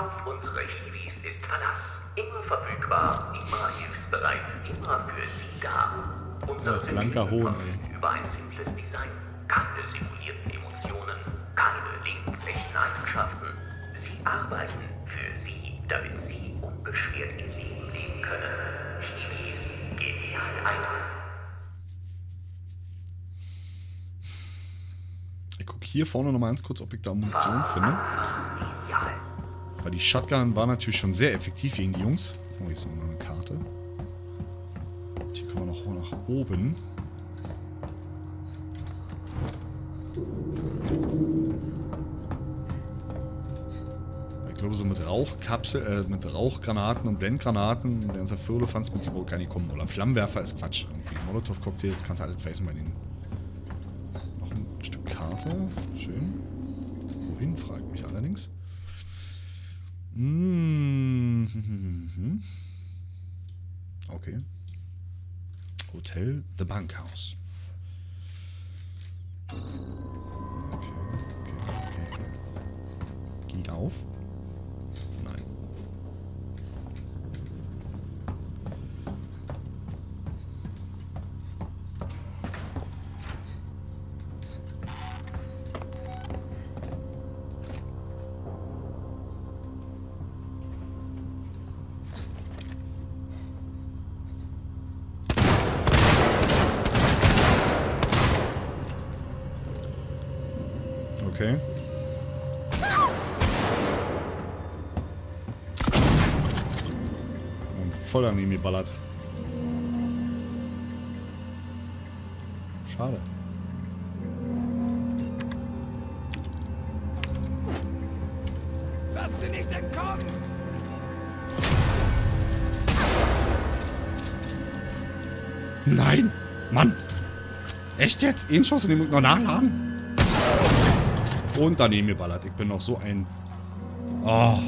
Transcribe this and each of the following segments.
Auf unsere Hiwis ist Verlass. Immer verfügbar, immer hilfsbereit, immer für Sie da. Unsere Ja, blanker Hohn, verfügen über ein simples Design. Keine simulierten Emotionen, keine lebensechten Eigenschaften. Sie arbeiten für Sie, damit Sie unbeschwert Ihr Leben leben können. Hiwis Jagd ein. Ich gucke hier vorne nochmal ganz kurz, ob ich da Munition finde. Weil die Shotgun war natürlich schon sehr effektiv gegen die Jungs. Oh, hier ist noch eine Karte. Und hier können wir noch nach oben. Ich glaube, so mit Rauchkapsel, äh, mit Rauchgranaten und Blendgranaten, der ganze Firlefanz mit die nicht kommen. Oder Flammenwerfer ist Quatsch. Irgendwie Molotow-Cocktails kannst du alles facen bei denen. Noch ein Stück Karte. Schön. Wohin, frage ich mich allerdings. Mm. Okay. Hotel The Bunkhouse. Okay, okay, okay. Geht auf? Voll an ihm geballert. Schade. Lass sie nicht entkommen! Nein! Mann! Echt jetzt? Ein Schuss und den muss ich noch nachladen? Und daneben geballert. Ich bin noch so ein... Oh.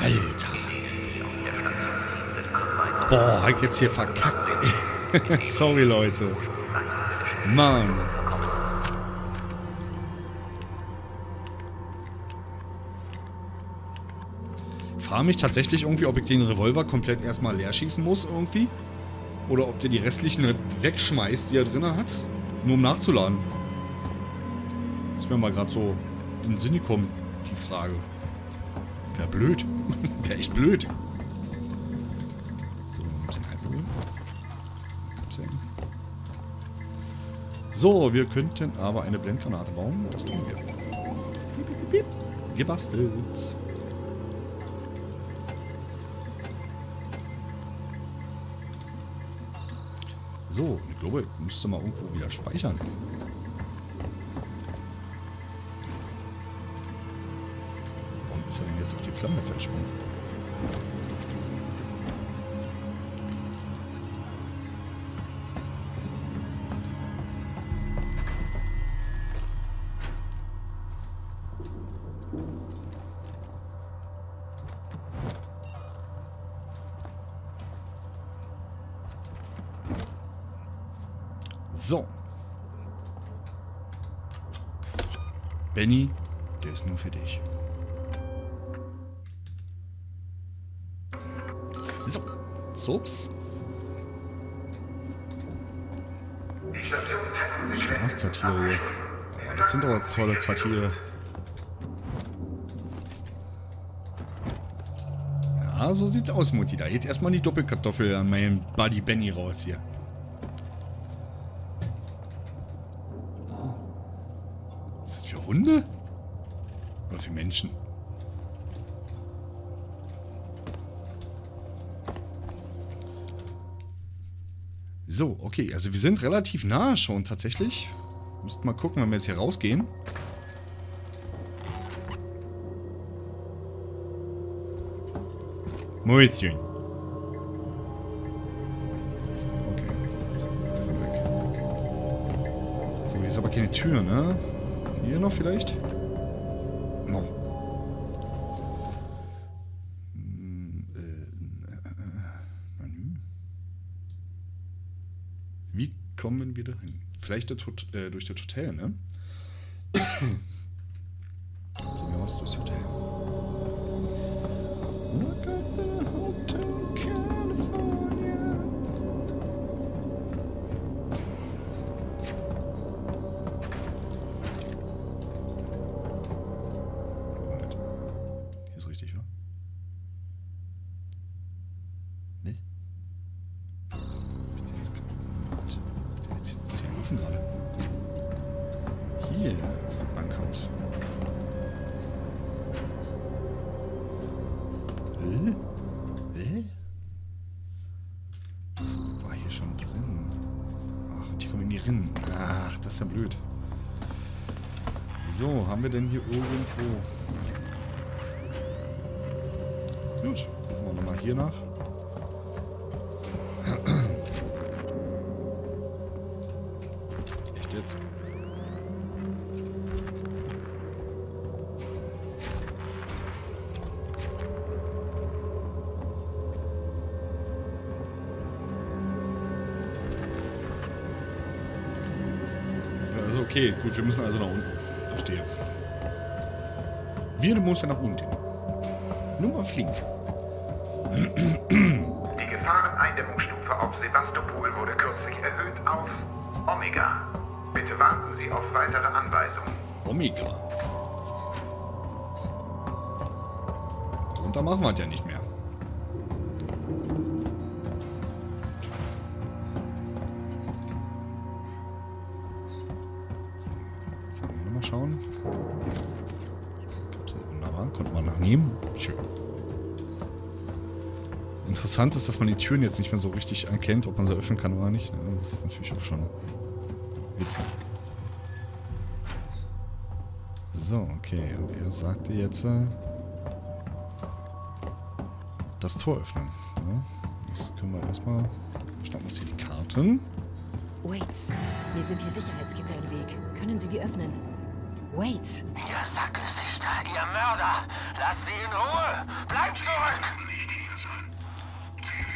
Alter. die auf lebenden Arbeiter Boah, jetzt hier verkackt. Sorry, Leute. Mann. Frage mich tatsächlich irgendwie, ob ich den Revolver komplett erstmal leer schießen muss irgendwie. Oder ob der die restlichen wegschmeißt, die er drin hat. Nur um nachzuladen. Ist mir mal gerade so in den Sinn gekommen, die Frage. Wäre blöd. Wäre echt blöd. So, wir könnten aber eine Blendgranate bauen. Das tun wir. Piep, piep, piep. Gebastelt. So, ich glaube, ich müsste mal irgendwo wieder speichern. Warum ist er denn jetzt auf die Flamme verschwunden? Benny, der ist nur für dich. So. Zups. Strafquartiere hier. Oh, das sind aber tolle Quartiere. Ja, so sieht's aus, Mutti. Da geht erstmal die Doppelkartoffel an meinem Buddy Benny raus hier. Was ist das für Hunde? Oder für Menschen? So, okay. Also wir sind relativ nah schon tatsächlich. Müssten mal gucken, wenn wir jetzt hier rausgehen. Mäuschen. Okay. So, davon weg. So, hier ist aber keine Tür, ne? Hier noch vielleicht? No. Hm, äh, äh, Menü. Wie kommen wir da hin? Vielleicht äh, durch das Hotel, ne? das ist ja blöd. So, haben wir denn hier irgendwo... Gut, rufen wir nochmal hier nach. Okay, gut, wir müssen also nach unten. Verstehe. Wir müssen nach unten. Nur mal flink. Die Gefahreneindämmungsstufe auf Sebastopol wurde kürzlich erhöht auf Omega. Bitte warten Sie auf weitere Anweisungen. Omega. Drunter machen wir es ja nicht mehr. Interessant ist, dass man die Türen jetzt nicht mehr so richtig erkennt, ob man sie öffnen kann oder nicht. Das ist natürlich auch schon witzig. So, okay. Und er sagte jetzt äh, das Tor öffnen. Ja, das können wir erstmal. Schnappen uns hier die Karten. Waits, mir sind hier Sicherheitsgitter im Weg. Können Sie die öffnen? Waits, Ihr Sackgesichter, ihr Mörder! Lasst sie in Ruhe! Bleibt zurück!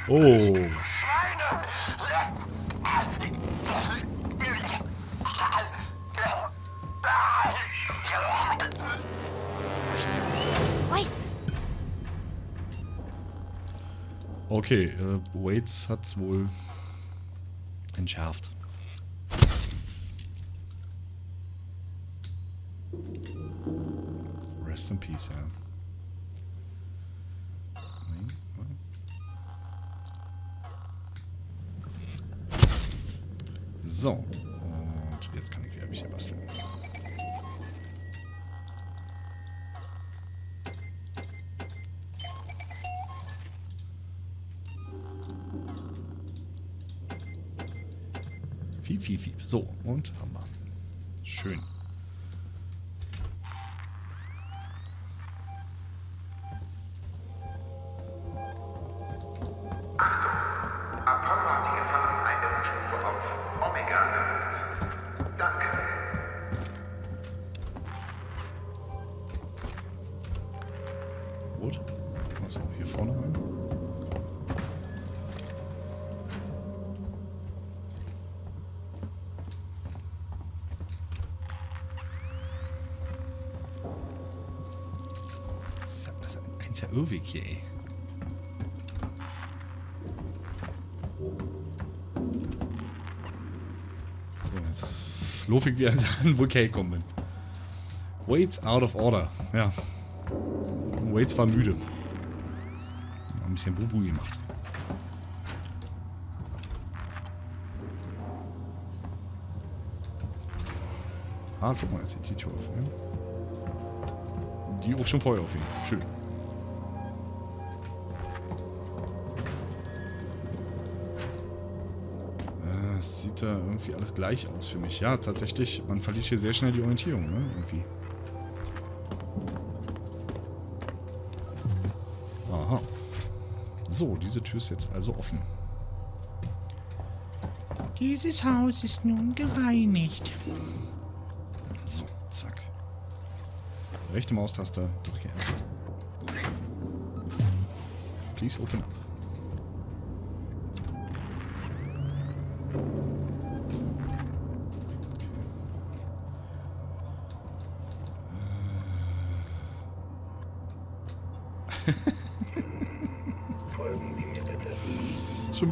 Oh, okay. Äh, Waits hat's wohl entschärft. Rest in Peace, ja. Nee, warte. So, und jetzt kann ich wieder ein bisschen basteln. Fiep, fiep, fiep. So, und haben wir. Schön. Irrweg hier, ey. So, jetzt laufe ich wieder an Vulkan kommen. Waits out of order. Ja, Waits war müde. Hat Ein bisschen Bubu gemacht. Ah, guck mal, jetzt die Tür auf. Ja? Die auch schon vorher auf ihn. Schön. Sieht da irgendwie alles gleich aus für mich. Ja, tatsächlich, man verliert hier sehr schnell die Orientierung, ne? Irgendwie. Aha. So, diese Tür ist jetzt also offen. Dieses Haus ist nun gereinigt. So, zack. Rechte Maustaste, drücke erst. Please open up.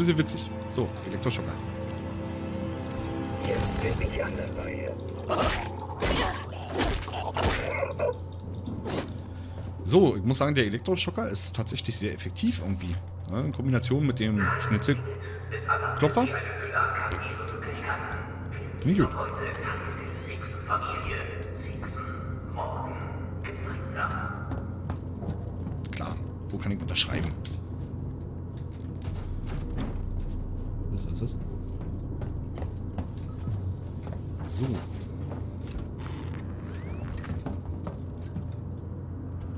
Bisschen witzig. So, Elektroschocker. Jetzt bin ich an der Reihe. So, ich muss sagen, der Elektroschocker ist tatsächlich sehr effektiv irgendwie. Ja, in Kombination mit dem Schnitzelklopfer. Nicht gut. Klar, wo kann ich unterschreiben? So.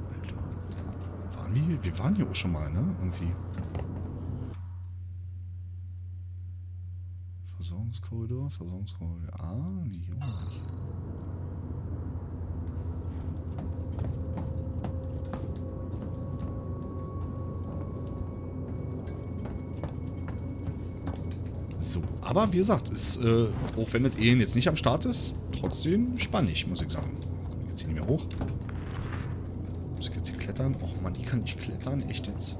Alter. Waren wir hier? Wir waren hier auch schon mal, ne? Irgendwie. Versorgungskorridor, Versorgungskorridor. Ah, die hier auch nicht. So, aber wie gesagt, ist, äh, auch wenn das Ehen jetzt nicht am Start ist, trotzdem spannend, muss ich sagen. Komm ich jetzt hier nicht mehr hoch. Muss ich jetzt hier klettern? Och man, ich kann nicht klettern, echt jetzt?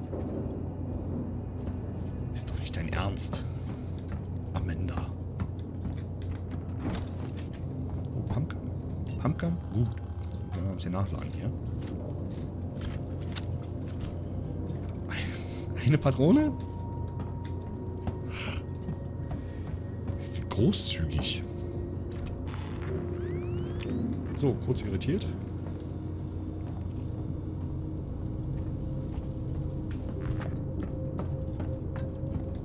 Ist doch nicht dein Ernst. Amanda. Oh, Pumpkin. Pumpkin? Gut. Können wir ein bisschen nachladen hier. Eine Patrone? Großzügig. So, kurz irritiert.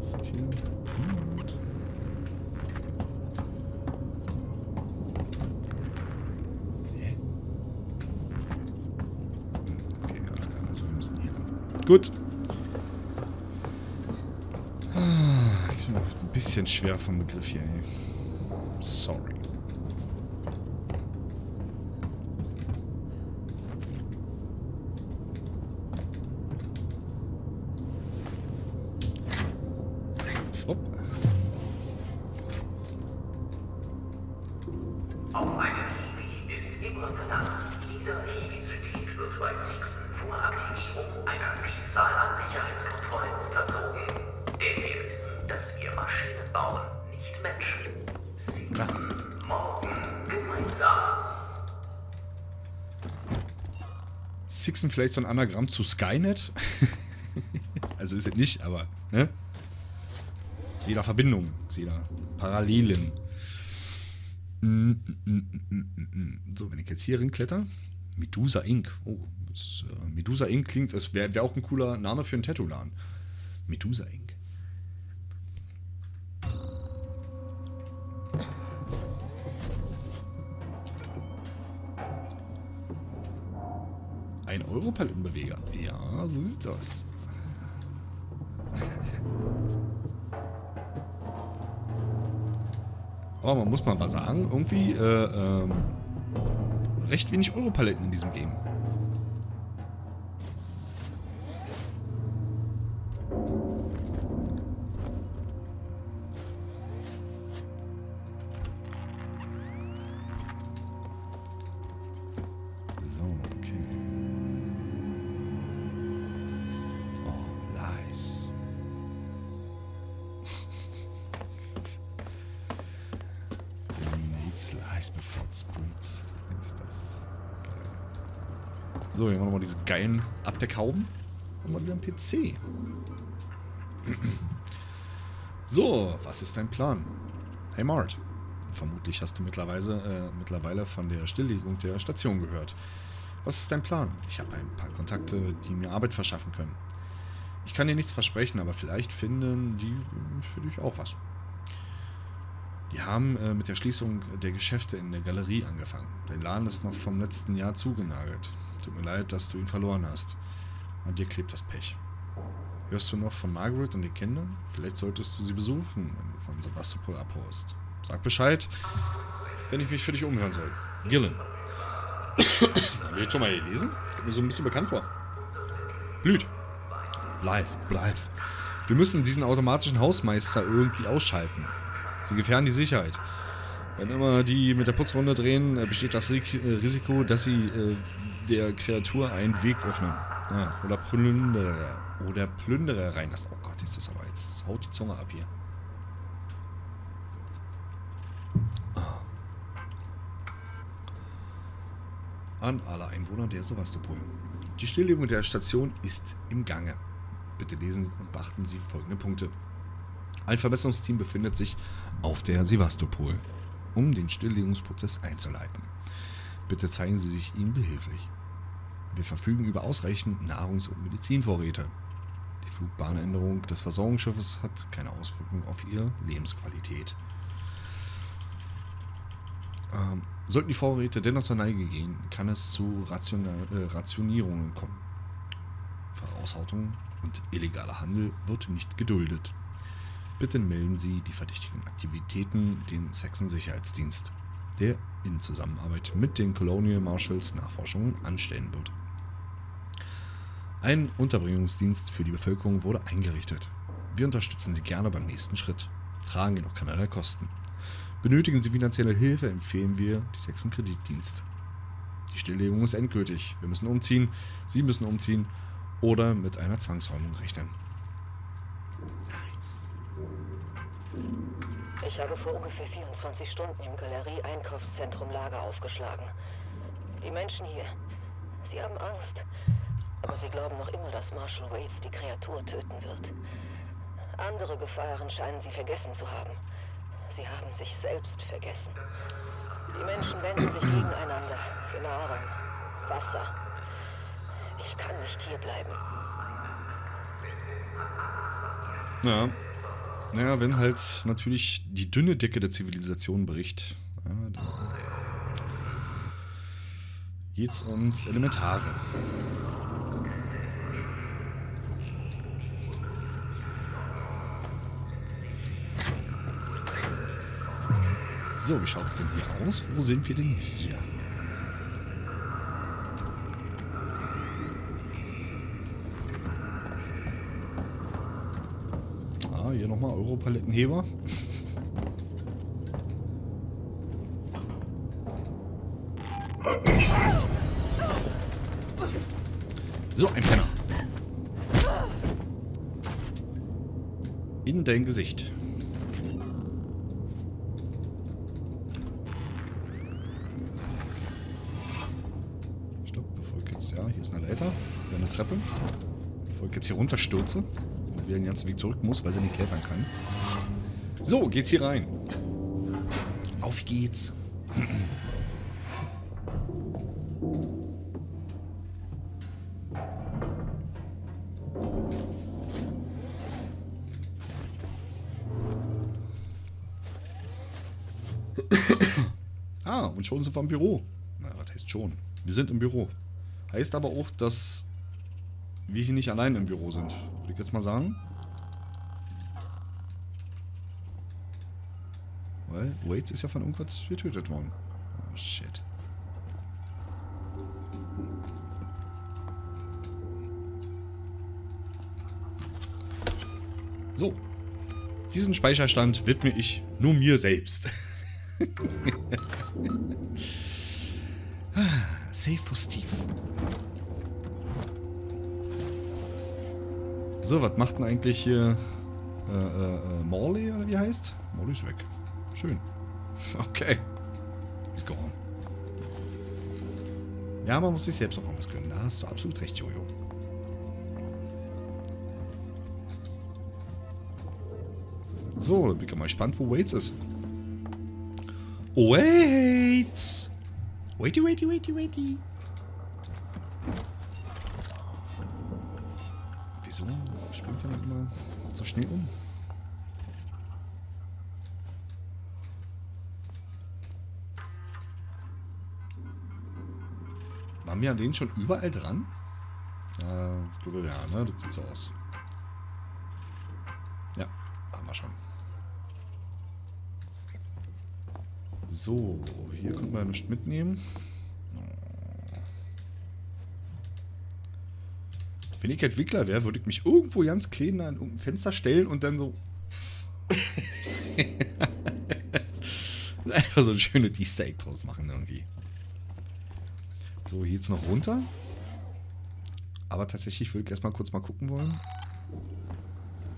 Ist das hier niemand? Hä? Hm, Okay, alles klar. Also wir müssen hier lang. Gut. Ah, Ich bin noch ein bisschen schwer vom Begriff hier. Ey. Sixen vielleicht so ein Anagramm zu Skynet? also ist es nicht, aber, ne? Sehe da Verbindungen, sehe da Parallelen. Mm, mm, mm. So, wenn ich jetzt hier rinkletter. Medusa Inc. Oh, das, äh, Medusa Inc. klingt, das wäre wär auch ein cooler Name für einen Tattoo-Laden. Medusa Inc. Ein Euro-Palettenbeweger. Ja, so sieht's aus. Aber man muss mal was sagen, irgendwie äh, ähm, recht wenig Europaletten in diesem Game. Geilen Abdeckhauben. Und mal wieder ein PC. So, was ist dein Plan? Hey Mart. Vermutlich hast du mittlerweile, äh, mittlerweile von der Stilllegung der Station gehört. Was ist dein Plan? Ich habe ein paar Kontakte, die mir Arbeit verschaffen können. Ich kann dir nichts versprechen, aber vielleicht finden die äh, für dich auch was. Die haben äh, mit der Schließung der Geschäfte in der Galerie angefangen. Dein Laden ist noch vom letzten Jahr zugenagelt. Tut mir leid, dass du ihn verloren hast. An dir klebt das Pech. Hörst du noch von Margaret und den Kindern? Vielleicht solltest du sie besuchen, wenn du von Sebastopol abhaust. Sag Bescheid, wenn ich mich für dich umhören soll. Gillen. Wir das schon mal gelesen? Kommt mir so ein bisschen bekannt vor. Blüht. Blythe, Blythe. Wir müssen diesen automatischen Hausmeister irgendwie ausschalten. Sie gefährden die Sicherheit. Wenn immer die mit der Putzrunde drehen, äh, besteht das äh, Risiko, dass sie äh, der Kreatur einen Weg öffnen. Ja, oder Plünderer. Oder Plünderer reinlassen. Oh Gott, jetzt ist aber jetzt haut die Zunge ab hier. An alle Einwohner der Sevastopol. Die Stilllegung der Station ist im Gange. Bitte lesen und beachten Sie folgende Punkte. Ein Verbesserungsteam befindet sich auf der Sevastopol, um den Stilllegungsprozess einzuleiten. Bitte zeigen Sie sich ihnen behilflich. Wir verfügen über ausreichend Nahrungs- und Medizinvorräte. Die Flugbahnänderung des Versorgungsschiffes hat keine Auswirkungen auf ihre Lebensqualität. Ähm, sollten die Vorräte dennoch zur Neige gehen, kann es zu Rationa- äh, Rationierungen kommen. Voraushaltung und illegaler Handel wird nicht geduldet. Bitte melden Sie die verdächtigen Aktivitäten dem Saxon Sicherheitsdienst, der in Zusammenarbeit mit den Colonial Marshals Nachforschungen anstellen wird. Ein Unterbringungsdienst für die Bevölkerung wurde eingerichtet. Wir unterstützen Sie gerne beim nächsten Schritt, tragen jedoch keinerlei Kosten. Benötigen Sie finanzielle Hilfe, empfehlen wir die Saxon Kreditdienst. Die Stilllegung ist endgültig. Wir müssen umziehen, Sie müssen umziehen oder mit einer Zwangsräumung rechnen. Ich habe vor ungefähr 24 Stunden im Galerie-Einkaufszentrum Lager aufgeschlagen. Die Menschen hier, sie haben Angst. Aber sie glauben noch immer, dass Marshall Waits die Kreatur töten wird. Andere Gefahren scheinen sie vergessen zu haben. Sie haben sich selbst vergessen. Die Menschen wenden sich gegeneinander für Nahrung, Wasser. Ich kann nicht hier bleiben. Ja. Naja, wenn halt natürlich die dünne Decke der Zivilisation bricht, ja, dann geht's ums Elementare. So, wie schaut es denn hier aus? Wo sind wir denn hier? Europalettenheber. So, ein Penner. In dein Gesicht. Stopp, bevor ich jetzt... Ja, hier ist eine Leiter. Hier eine Treppe. Bevor ich jetzt hier runterstürze wieder den ganzen Weg zurück muss, weil sie nicht klettern kann. So, geht's hier rein. Auf geht's. ah, und schon sind wir im Büro. Na, das heißt schon. Wir sind im Büro. Heißt aber auch, dass wir hier nicht allein im Büro sind. Würde ich jetzt mal sagen. Weil Waits ist ja von irgendwas getötet worden. Oh, shit. So. Diesen Speicherstand widme ich nur mir selbst. ah, Save for Steve. So, was macht denn eigentlich hier äh, äh, äh, Morley oder wie heißt? Morley ist weg. Schön. Okay. Ist gone. Ja, man muss sich selbst auch noch was gönnen. Da hast du absolut recht, Jojo. So, dann bin ich mal gespannt, wo Waits ist. Waits! Waity, waity, waity, waity. Wieso springt er nicht immer so schnell um? Waren wir an denen schon überall dran? Ja, ich glaube ja, ne? Das sieht so aus. Haben wir schon. So, hier können wir nichts mitnehmen. Wenn ich Entwickler wäre, würde ich mich irgendwo ganz klein an ein Fenster stellen und dann so. Einfach so ein schönes Easter Egg draus machen irgendwie. So, hier jetzt noch runter. Aber tatsächlich würde ich erstmal kurz mal gucken wollen,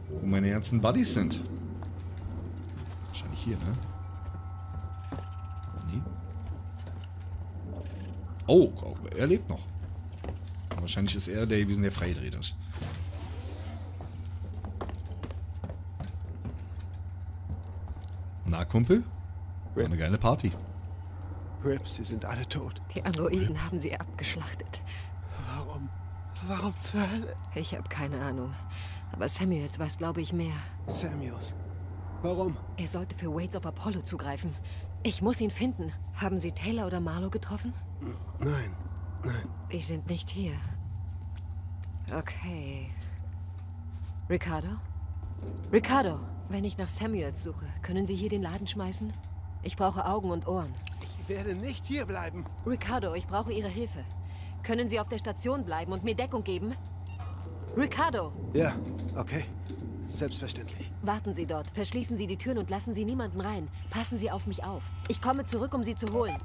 wo meine ganzen Buddies sind. Wahrscheinlich hier, ne? Nee. Oh, er lebt noch. Wahrscheinlich ist er der gewesen, der freigedreht ist. Na, Kumpel? War eine geile Party. Rip, sie sind alle tot. Die Androiden haben sie abgeschlachtet. Warum? Warum zur Hölle? Ich habe keine Ahnung. Aber Samuels weiß, glaube ich, mehr. Samuels. Warum? Er sollte für Waits of Apollo zugreifen. Ich muss ihn finden. Haben Sie Taylor oder Marlowe getroffen? Nein, nein. Die sind nicht hier. Okay. Ricardo? Ricardo, wenn ich nach Samuels suche, können Sie hier den Laden schmeißen? Ich brauche Augen und Ohren. Ich werde nicht hier bleiben. Ricardo, ich brauche Ihre Hilfe. Können Sie auf der Station bleiben und mir Deckung geben? Ricardo, Ja, okay. Selbstverständlich. warten Sie dort. Verschließen Sie die Türen und lassen Sie niemanden rein. Passen Sie auf mich auf. Ich komme zurück, um Sie zu holen.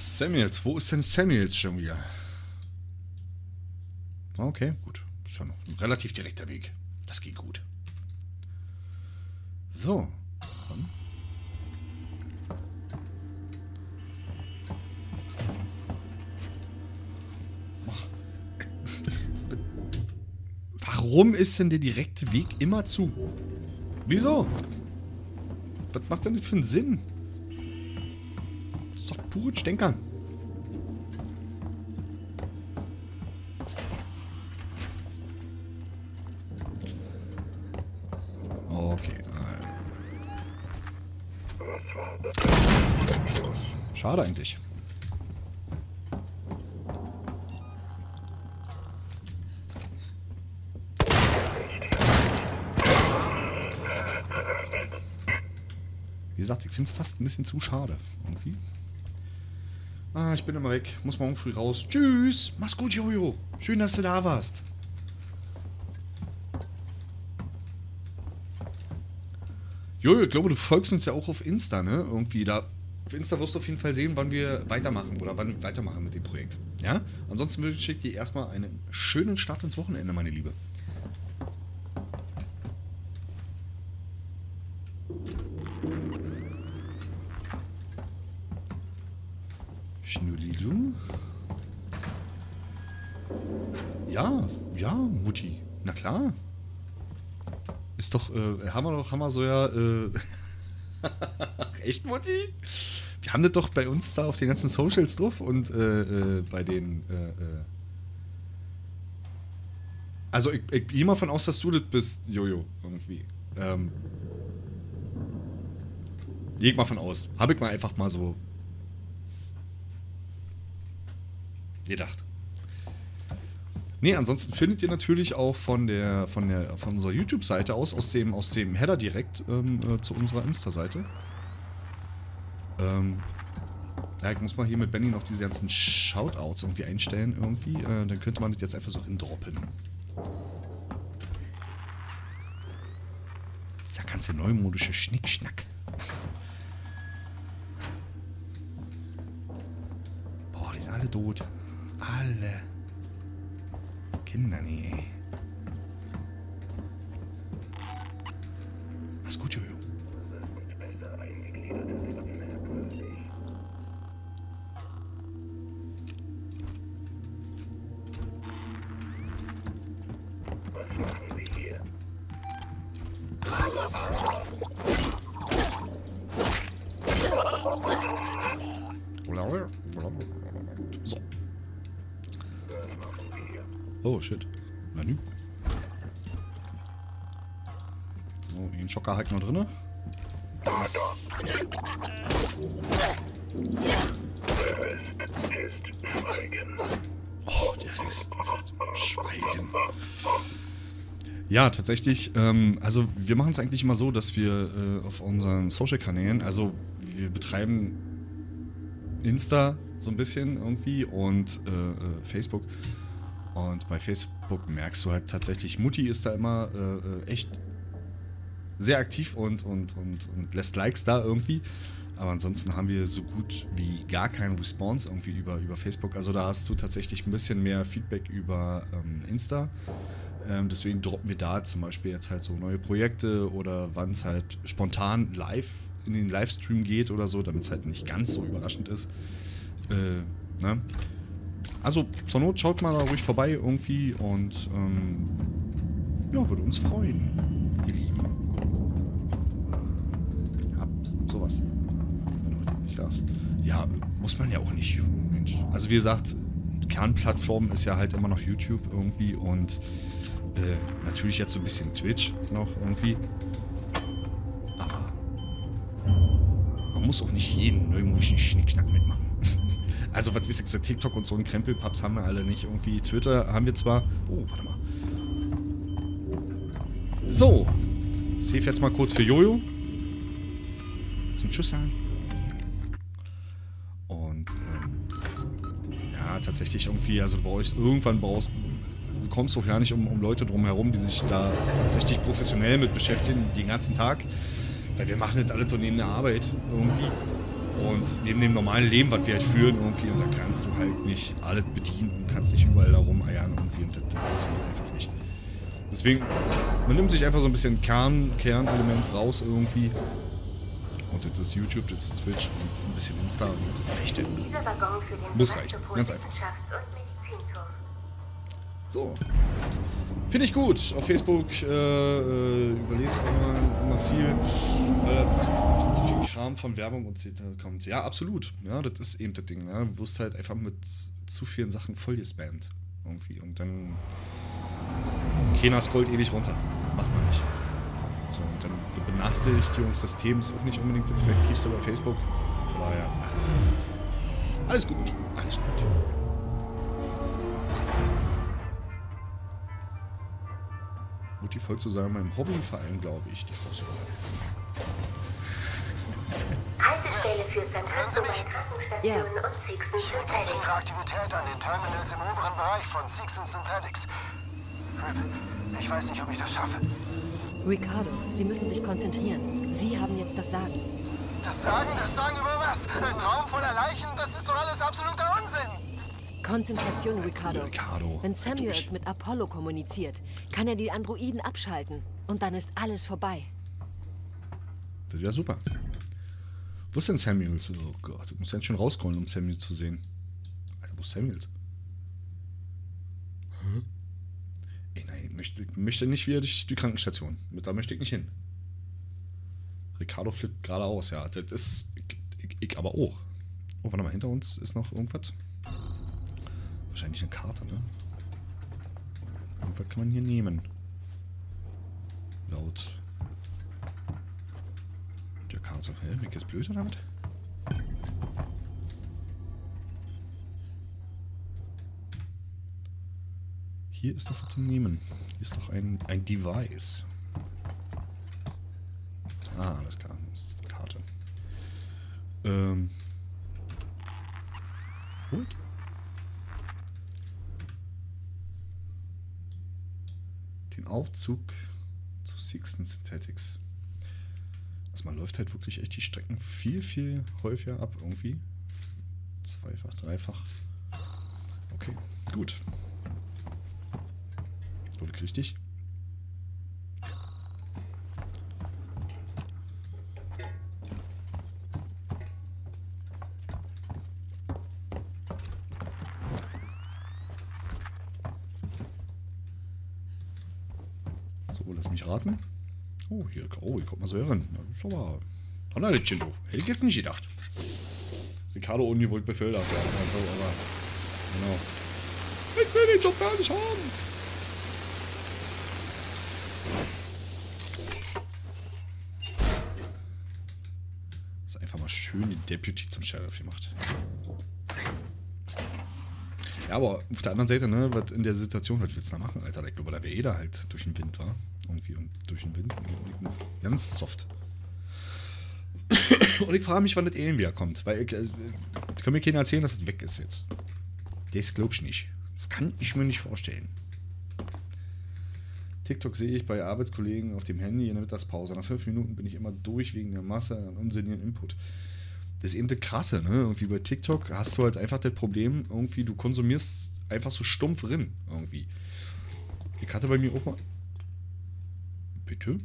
Samuels, wo ist denn Samuels schon wieder? Okay, gut. Ist ja noch ein relativ direkter Weg. Das geht gut. So. Dann. Ach. Warum ist denn der direkte Weg immer zu? Wieso? Was macht denn das für einen Sinn? Pure Stänkern. Okay. Schade eigentlich. Wie gesagt, ich finde es fast ein bisschen zu schade. Irgendwie. Ah, ich bin immer weg. Muss morgen früh raus. Tschüss. Mach's gut, Jojo. Schön, dass du da warst. Jojo, ich glaube, du folgst uns ja auch auf Insta, ne? Irgendwie da. Auf Insta wirst du auf jeden Fall sehen, wann wir weitermachen oder wann wir weitermachen mit dem Projekt. Ja? Ansonsten wünsche ich dir erstmal einen schönen Start ins Wochenende, meine Liebe. Schnullilu. Ja, ja, Mutti. Na klar. Ist doch, äh, haben wir doch, haben wir so ja, äh, Echt, Mutti? Wir haben das doch bei uns da auf den ganzen Socials drauf und äh, äh, bei den, äh, äh Also ich, ich gehe mal von aus, dass du das bist, Jojo, irgendwie. Ähm, gehe ich mal von aus. Habe ich mal einfach mal so gedacht. Nee, ansonsten findet ihr natürlich auch von der von der von unserer YouTube-Seite aus, aus dem, aus dem Header direkt ähm, äh, zu unserer Insta-Seite. Ähm, ja, ich muss mal hier mit Benny noch diese ganzen Shoutouts irgendwie einstellen irgendwie. Äh, dann könnte man das jetzt einfach so indroppen. Dieser ganze neumodische Schnickschnack. Boah, die sind alle tot. Alle. Kinder, nee, ey. Mach's gut, Jojo. So. Oh, shit. Menü. So, den Schocker halt noch drinne. Oh, der Rest ist Schweigen. Ja, tatsächlich, ähm, also wir machen es eigentlich immer so, dass wir äh, auf unseren Social-Kanälen, also wir betreiben Insta so ein bisschen irgendwie und äh, äh, Facebook. Und bei Facebook merkst du halt tatsächlich, Mutti ist da immer äh, äh, echt sehr aktiv und, und, und, und lässt Likes da irgendwie. Aber ansonsten haben wir so gut wie gar keinen Response irgendwie über, über Facebook. Also da hast du tatsächlich ein bisschen mehr Feedback über ähm, Insta. Ähm, deswegen droppen wir da zum Beispiel jetzt halt so neue Projekte oder wann es halt spontan live in den Livestream geht oder so, damit es halt nicht ganz so überraschend ist. Äh, ne? Also zur Not schaut mal da ruhig vorbei irgendwie und ähm, ja, würde uns freuen, ihr Lieben. Habt sowas. Wenn heute. Ja, muss man ja auch nicht, Mensch. Also wie gesagt, Kernplattform ist ja halt immer noch YouTube irgendwie und äh, natürlich jetzt so ein bisschen Twitch noch irgendwie. Aber man muss auch nicht jeden irgendwelchen Schnickschnack mitmachen. Also was wisst ihr, so TikTok und so ein Krempelpaps haben wir alle nicht irgendwie. Twitter haben wir zwar... Oh, warte mal. So. Save jetzt mal kurz für Jojo. Zum Tschüss sagen. Und ähm, ja, tatsächlich irgendwie, also brauchst irgendwann brauchst du kommst doch ja nicht um, um Leute drumherum, die sich da tatsächlich professionell mit beschäftigen, den ganzen Tag. Weil wir machen das alles so neben der Arbeit irgendwie. Und neben dem normalen Leben, was wir halt führen irgendwie. Und da kannst du halt nicht alles bedienen und kannst nicht überall da rumeiern irgendwie. Und das, das funktioniert einfach nicht. Deswegen, man nimmt sich einfach so ein bisschen Kern, Kernelement raus irgendwie. Und das ist YouTube, das ist Twitch und ein bisschen Insta und den Muss reichen, ganz einfach. So. Finde ich gut. Auf Facebook äh, äh, überlese immer, immer viel, weil da zu, einfach zu viel Kram von Werbung und so äh, kommt. Ja, absolut. Ja, das ist eben das Ding. Ne? Du wirst halt einfach mit zu vielen Sachen vollgespammt. Irgendwie. Und dann. Keiner scrollt ewig runter. Macht man nicht. So, und dann das Benachrichtigungssystem ist auch nicht unbedingt das effektivste bei Facebook. Von daher. ah. Alles gut. Alles gut. Mutti voll zu sein, meinem Hobbyverein, glaube ich, die Frau. Haltestelle für San Cristo bei Krankenstationen Ja. und Sixen Unsere Synthetics. Aktivität an den Terminals im oberen Bereich von Six and Synthetics. Ich weiß nicht, ob ich das schaffe. Ricardo, Sie müssen sich konzentrieren. Sie haben jetzt das Sagen. Das Sagen, das Sagen über was? Ein Raum voller Leichen? Das ist doch alles absoluter. Konzentration, Ricardo. Ricardo, Wenn sei Samuels mit Apollo kommuniziert, kann er die Androiden abschalten. Und dann ist alles vorbei. Das ist ja super. Wo ist denn Samuels? Oh Gott, du musst ganz schön rauscrollen, um Samuel zu sehen. Alter, wo ist Samuels? Hä? Ey, nein, ich möchte, ich möchte nicht wieder durch die Krankenstation. Da möchte ich nicht hin. Ricardo flippt geradeaus, ja. Das ist. Ich, ich aber auch. Oh, warte mal, hinter uns ist noch irgendwas. Wahrscheinlich eine Karte, ne? Irgendwas kann man hier nehmen. Laut der Karte. Hä? Mick ist blöd was? Hier ist doch was zum Nehmen. Hier ist doch ein, ein Device. Ah, alles klar. Das ist die Karte. Ähm. Gut. Den Aufzug zu Sixten Synthetics. Also man läuft halt wirklich echt die Strecken viel, viel häufiger ab irgendwie. Zweifach, dreifach. Okay, gut. Ich richtig. Oh, hier kommt man so heran. Na, ist aber Donnerlittchen, du. Hätte ich jetzt nicht gedacht. Ricardo ungewollt befördert, ja, aber so, aber. Genau. Ich will den Job gar nicht haben. Das ist einfach mal schön den Deputy zum Sheriff gemacht. Ja, aber auf der anderen Seite, ne, was in der Situation, was willst du da machen, Alter? Ich glaube, da wäre jeder halt durch den Wind, war. Irgendwie und durch den Wind. Ganz soft. und ich frage mich, wann das Alien wieder kommt. Weil ich, äh, kann mir keiner erzählen, dass es das weg ist jetzt. Das glaube ich nicht. Das kann ich mir nicht vorstellen. TikTok sehe ich bei Arbeitskollegen auf dem Handy in der Mittagspause. Nach fünf Minuten bin ich immer durch wegen der Masse an unsinnigen Input. Das ist eben das Krasse, ne? Irgendwie bei TikTok hast du halt einfach das Problem, irgendwie, du konsumierst einfach so stumpf drin, irgendwie. Ich hatte bei mir auch mal. Bitte?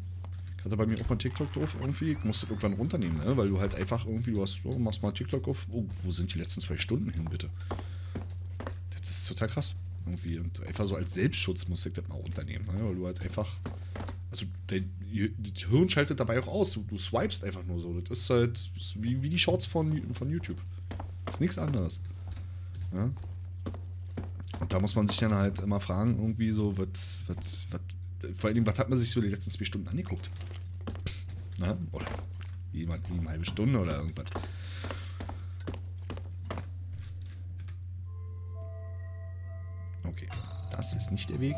Ich hatte bei mir auch mal TikTok drauf, irgendwie. Ich musste irgendwann runternehmen, ne? Weil du halt einfach irgendwie, du hast, oh, machst mal TikTok auf. Oh, wo sind die letzten zwei Stunden hin, bitte? Das ist total krass. Irgendwie. Und einfach so als Selbstschutz musste ich das mal runternehmen, ne? Weil du halt einfach. Also, dein Hirn schaltet dabei auch aus. Du, du swipest einfach nur so. Das ist halt das ist wie, wie die Shorts von, von YouTube. Das ist nichts anderes. Ja? Und da muss man sich dann halt immer fragen, irgendwie so, was, was, was, vor Dingen, was hat man sich so die letzten zwei Stunden angeguckt? Na? Oder jemand, die eine halbe Stunde oder irgendwas. Okay, das ist nicht der Weg.